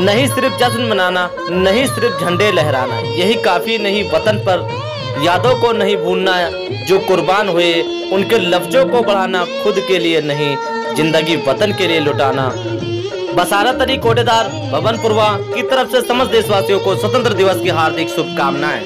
नहीं सिर्फ़ जश्न मनाना, नहीं सिर्फ़ झंडे लहराना, यही काफ़ी नहीं वतन पर यादों को नहीं भूलना जो कुर्बान हुए, उनके लफ्जों को बढ़ाना, खुद के लिए नहीं, ज़िंदगी वतन के लिए लुटाना। बसारत अली कोटेदार भवन पुरवा की तरफ़ से समस्त देशवासियों को स्वतंत्र दिवस की हार्दिक शुभकामनाएँ।